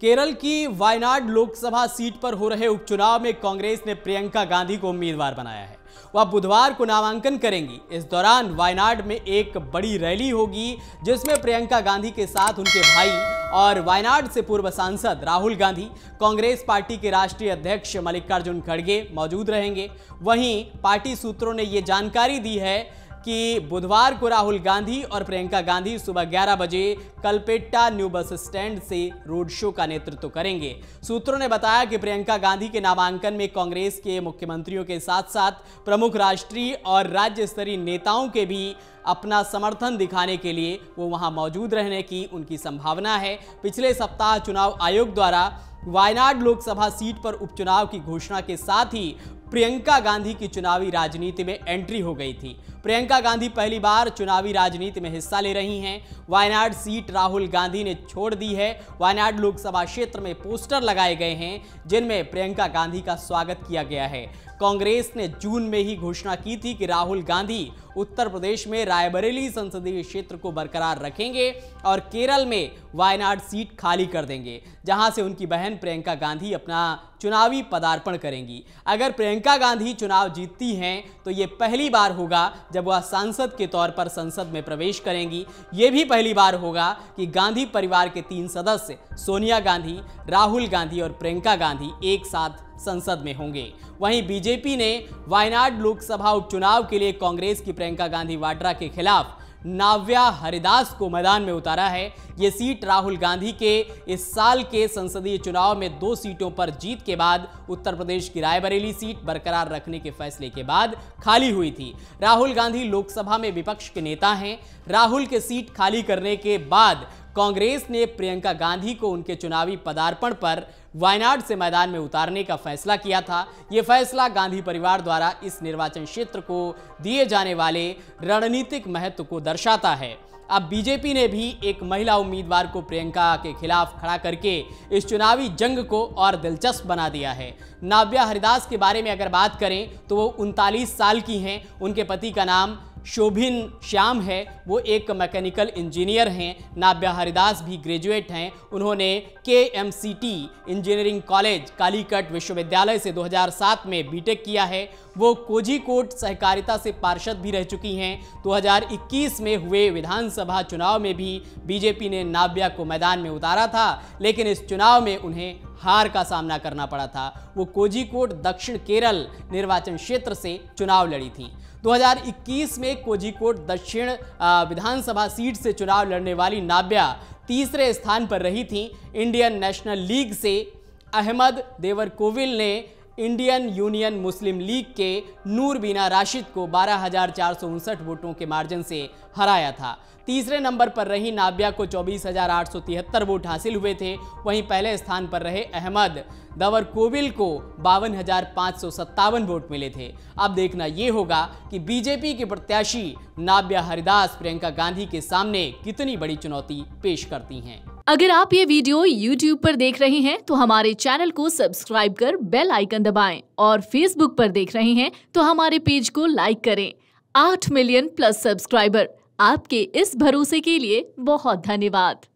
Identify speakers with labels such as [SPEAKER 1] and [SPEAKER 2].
[SPEAKER 1] केरल की वायनाड लोकसभा सीट पर हो रहे उपचुनाव में कांग्रेस ने प्रियंका गांधी को उम्मीदवार बनाया है। वह बुधवार को नामांकन करेंगी। इस दौरान वायनाड में एक बड़ी रैली होगी, जिसमें प्रियंका गांधी के साथ उनके भाई और वायनाड से पूर्व सांसद राहुल गांधी, कांग्रेस पार्टी के राष्ट्रीय अध्यक्ष मल्लिकार्जुन खड़गे मौजूद रहेंगे। वहीं पार्टी सूत्रों ने ये जानकारी दी है कि बुधवार को राहुल गांधी और प्रियंका गांधी सुबह 11 बजे कलपेट्टा न्यू बस स्टैंड से रोड शो का नेतृत्व करेंगे। सूत्रों ने बताया कि प्रियंका गांधी के नामांकन में कांग्रेस के मुख्यमंत्रियों के साथ साथ प्रमुख राष्ट्रीय और राज्य स्तरीय नेताओं के भी अपना समर्थन दिखाने के लिए वो वहाँ मौजूद रहने की उनकी संभावना है। पिछले सप्ताह चुनाव आयोग द्वारा वायनाड लोकसभा सीट पर उपचुनाव की घोषणा के साथ ही प्रियंका गांधी की चुनावी राजनीति में एंट्री हो गई थी। प्रियंका गांधी पहली बार चुनावी राजनीति में हिस्सा ले रही हैं। वायनाड सीट राहुल गांधी ने छोड़ दी है। वायनाड लोकसभा क्षेत्र में पोस्टर लगाए गए हैं, जिनमें प्रियंका गांधी का स्वागत किया गया है। कांग्रेस ने जून में ही घोषणा की थी कि राहुल गांधी उत्तर प्रदेश में रायबरेली संसदीय क्षेत्र को बरकरार रखेंगे और केरल में वायनाड सीट खाली कर देंगे, जहाँ से उनकी बहन प्रियंका गांधी अपना चुनावी पदार्पण करेंगी। अगर प्रियंका गांधी चुनाव जीतती हैं तो ये पहली बार होगा जब वह सांसद के तौर पर संसद में प्रवेश करेंगी। ये भी पहली बार होगा कि गांधी परिवार के तीन सदस्य, सोनिया गांधी, राहुल गांधी और प्रियंका गांधी एक साथ संसद में होंगे। वहीं बीजेपी ने वायनाड लोकसभा उपचुनाव के लिए कांग्रेस की प्रियंका गांधी वाड्रा के खिलाफ नाव्या हरिदास को मैदान में उतारा है। ये सीट राहुल गांधी के इस साल के संसदीय चुनाव में दो सीटों पर जीत के बाद उत्तर प्रदेश की रायबरेली सीट बरकरार रखने के फैसले के बाद खाली हुई थी। राहुल गांधी लोकसभा में विपक्ष के नेता हैं। राहुल के सीट खाली करने के बाद कांग्रेस ने प्रियंका गांधी को उनके चुनावी पदार्पण पर वायनाड से मैदान में उतारने का फैसला किया था। यह फैसला गांधी परिवार द्वारा इस निर्वाचन क्षेत्र को दिए जाने वाले रणनीतिक महत्व को दर्शाता है। अब बीजेपी ने भी एक महिला उम्मीदवार को प्रियंका के खिलाफ खड़ा करके इस चुनावी जंग को और दिलचस्प बना दिया है। नाव्या हरिदास के बारे में अगर बात करें तो वो उनतालीस साल की हैं। उनके पति का नाम शोभिन श्याम है। वो एक मैकेनिकल इंजीनियर हैं। नाब्या हरिदास भी ग्रेजुएट हैं। उन्होंने के इंजीनियरिंग कॉलेज, कालीकट विश्वविद्यालय से 2007 में बीटेक किया है। वो कोझीकोट सहकारिता से पार्षद भी रह चुकी हैं। 2021 में हुए विधानसभा चुनाव में भी बीजेपी ने नाव्या को मैदान में उतारा था। लेकिन इस चुनाव में उन्हें हार का सामना करना पड़ा था। वो कोझीकोट दक्षिण केरल निर्वाचन क्षेत्र से चुनाव लड़ी थी। 2021 में कोझीकोट दक्षिण विधानसभा सीट से चुनाव लड़ने वाली नाब्या तीसरे स्थान पर रही थी। इंडियन नेशनल लीग से अहमद देवर कोविल ने इंडियन यूनियन मुस्लिम लीग के नूर बीना राशिद को बारह वोटों के मार्जिन से हराया था। तीसरे नंबर पर रही नाबिया को चौबीस वोट हासिल हुए थे। वहीं पहले स्थान पर रहे अहमद दवर कोविल को बावन वोट मिले थे। अब देखना ये होगा कि बीजेपी के प्रत्याशी नाब्या हरिदास प्रियंका गांधी के सामने कितनी बड़ी चुनौती पेश करती हैं।
[SPEAKER 2] अगर आप ये वीडियो YouTube पर देख रहे हैं तो हमारे चैनल को सब्सक्राइब कर बेल आइकन दबाएँ और Facebook पर देख रहे हैं तो हमारे पेज को लाइक करें। आठ मिलियन प्लस सब्सक्राइबर, आपके इस भरोसे के लिए बहुत धन्यवाद।